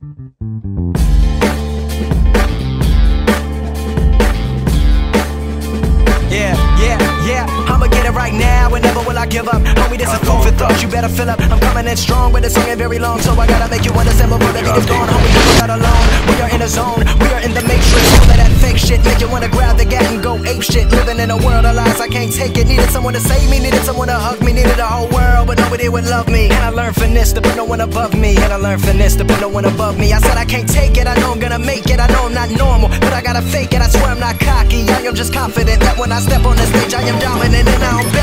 Yeah, yeah, yeah. I'ma get it right now, and never will I give up. Homie, this is food for thought. You better fill up. I'm coming in strong, but the song ain't very long, so I gotta make you understand the beat is gone. Homie, you're not alone. We are in a zone. We are in the matrix. All of that fake shit make you wanna grab the gat and go ape shit. Living in a world of lies, I can't take it. Needed someone to save me, needed someone to hug me, needed a whole world, but nobody would love me. I learned finesse to put no one above me. And I learned finesse to put no one above me. I said I can't take it. I know I'm gonna make it. I know I'm not normal, but I gotta fake it. I swear I'm not cocky. I am just confident that when I step on the stage, I am dominant and now I'm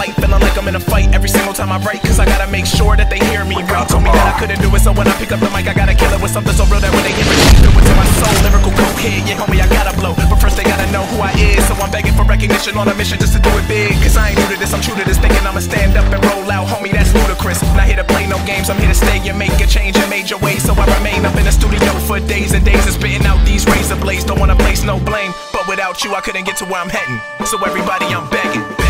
light. Feeling like I'm in a fight every single time I write. Cause I gotta make sure that they hear me right. Told me that I couldn't do it, so when I pick up the mic, I gotta kill it with something so real that when they hear it, they do it to my soul. Lyrical cokehead, yeah, homie, I gotta blow. But first, they gotta know who I is. So I'm begging for recognition on a mission just to do it big. Cause I ain't new to this, I'm true to this. Thinking I'ma stand up and roll out, homie, that's ludicrous. Not here to play no games, I'm here to stay and make a change in major ways. So I remain up in the studio for days and days and spitting out these razor blades. Don't wanna place no blame, but without you, I couldn't get to where I'm heading. So everybody, I'm begging.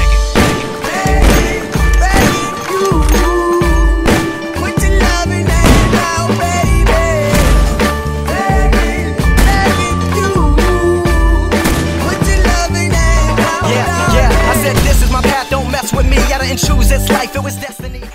and choose its life, it was destiny.